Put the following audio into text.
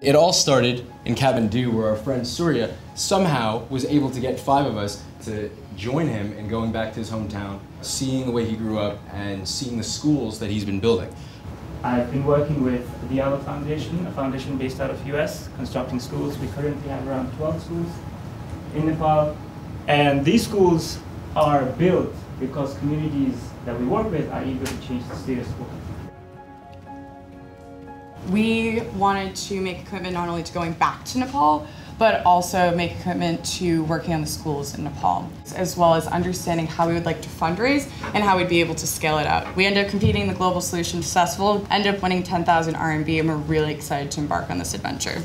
It all started in Cabin Kathmandu where our friend Surya somehow was able to get five of us to join him in going back to his hometown, seeing the way he grew up and seeing the schools that he's been building. I've been working with the Alba Foundation, a foundation based out of US, constructing schools. We currently have around 12 schools in Nepal. And these schools are built because communities that we work with are eager to change the status quo. We wanted to make a commitment not only to going back to Nepal, but also make a commitment to working on the schools in Nepal, as well as understanding how we would like to fundraise and how we'd be able to scale it out. We ended up competing in the Global Solutions Festival, ended up winning 10,000 RMB, and we're really excited to embark on this adventure.